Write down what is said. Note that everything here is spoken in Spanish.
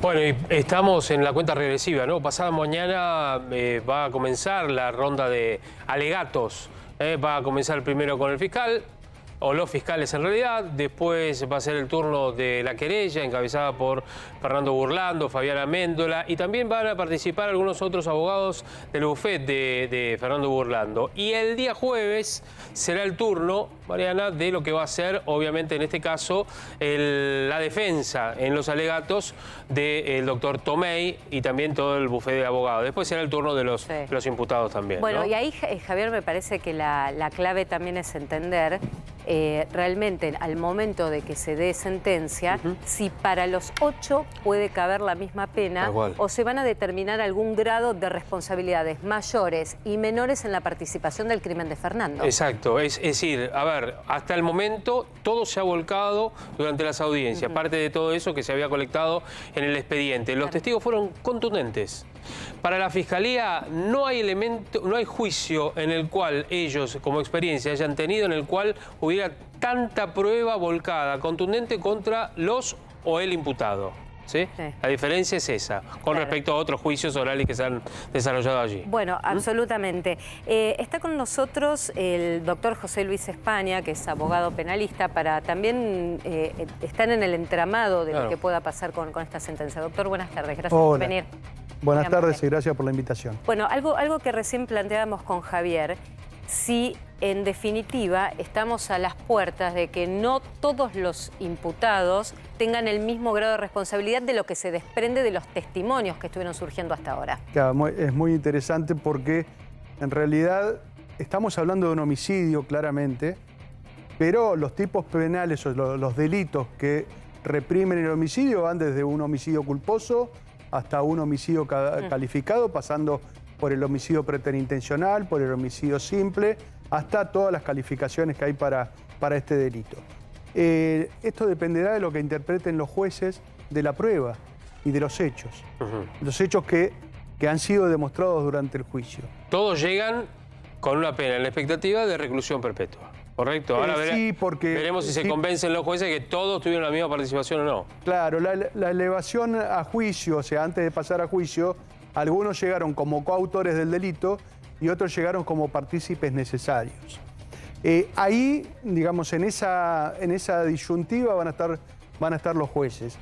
Bueno, y estamos en la cuenta regresiva, ¿no? Pasada mañana eh, va a comenzar la ronda de alegatos. ¿eh? Va a comenzar primero con el fiscal, o los fiscales en realidad, después va a ser el turno de la querella encabezada por Fernando Burlando, Fabiana Méndola y también van a participar algunos otros abogados del bufet de, Fernando Burlando. Y el día jueves será el turno, Mariana, de lo que va a ser, obviamente en este caso, la defensa en los alegatos del doctor Tomei y también todo el bufet de abogados. Después será el turno de los, los imputados también. Bueno, y ahí, eh, Javier, me parece que la, la clave también es entender eh, realmente al momento de que se dé sentencia, si para los ocho puede caber la misma pena o se van a determinar algún grado de responsabilidades mayores y menores en la participación del crimen de Fernando. Exacto, es, decir, a ver, hasta el momento todo se ha volcado durante las audiencias, parte de todo eso que se había colectado en el expediente. Los testigos fueron contundentes. Para la Fiscalía no hay elemento, no hay juicio en el cual ellos, como experiencia, hayan tenido en el cual hubiera tanta prueba volcada, contundente contra los o el imputado. ¿Sí? La diferencia es esa, con respecto a otros juicios orales que se han desarrollado allí. Bueno, ¿Mm? absolutamente. Eh, está con nosotros el doctor José Luis España, que es abogado penalista, para también eh, estar en el entramado de lo que pueda pasar con, esta sentencia. Doctor, buenas tardes, gracias por venir. Buenas tardes y gracias por la invitación. Bueno, algo, algo que recién planteábamos con Javier, si en definitiva estamos a las puertas de que no todos los imputados tengan el mismo grado de responsabilidad de lo que se desprende de los testimonios que estuvieron surgiendo hasta ahora. es muy interesante porque en realidad estamos hablando de un homicidio claramente, pero los tipos penales o los delitos que reprimen el homicidio van desde un homicidio culposo hasta un homicidio calificado, pasando por el homicidio preterintencional, por el homicidio simple, hasta todas las calificaciones que hay para, para este delito. Eh, esto dependerá de lo que interpreten los jueces de la prueba y de los hechos. Los hechos que, que han sido demostrados durante el juicio. Todos llegan con una pena en la expectativa de reclusión perpetua. Correcto, ahora sí, porque, veremos si se convencen los jueces que todos tuvieron la misma participación o no. Claro, la, elevación a juicio, o sea, antes de pasar a juicio, algunos llegaron como coautores del delito y otros llegaron como partícipes necesarios. Eh, ahí, digamos, en esa, en esa disyuntiva van a, estar, van a estar los jueces.